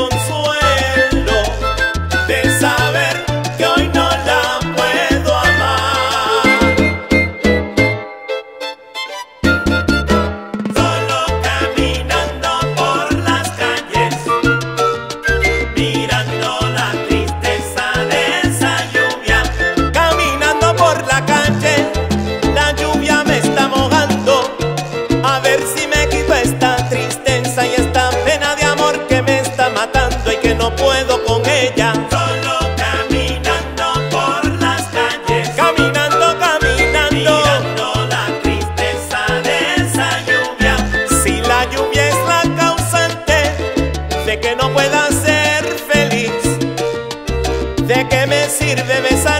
con su ¿De qué me sirve besar?